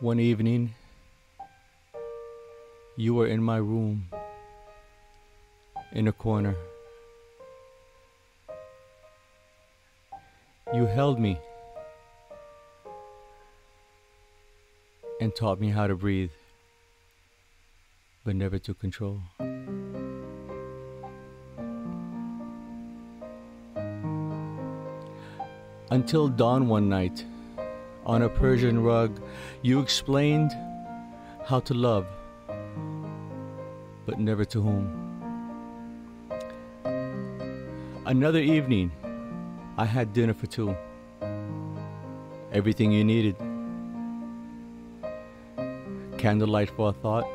One evening, you were in my room, in a corner. You held me and taught me how to breathe, but never to control. Until dawn one night, on a Persian rug, you explained how to love, but never to whom. Another evening, I had dinner for two. Everything you needed. Candlelight for a thought.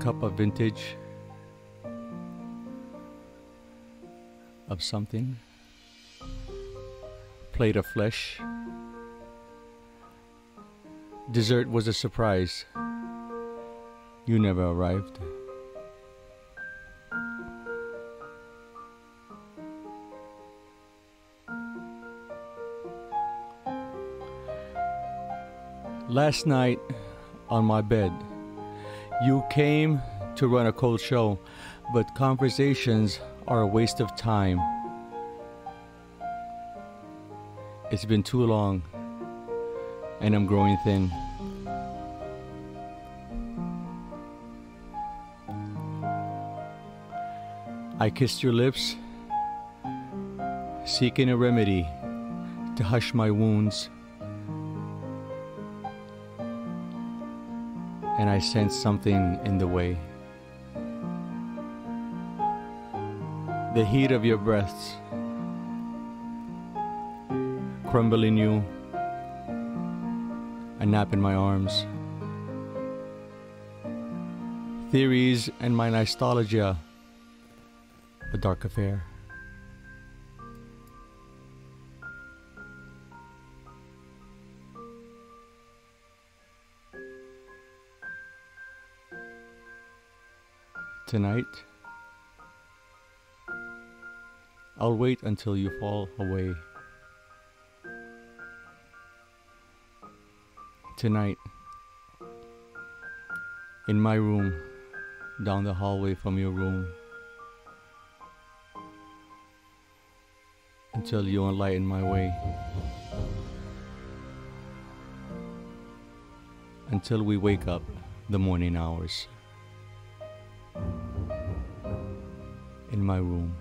Cup of vintage. Of something plate of flesh. Dessert was a surprise. You never arrived. Last night on my bed, you came to run a cold show, but conversations are a waste of time. It's been too long, and I'm growing thin. I kissed your lips, seeking a remedy to hush my wounds. And I sensed something in the way. The heat of your breaths crumbling you, a nap in my arms. Theories and my nostalgia, a dark affair. Tonight, I'll wait until you fall away. Tonight in my room down the hallway from your room until you enlighten my way. Until we wake up the morning hours in my room